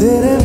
तेरे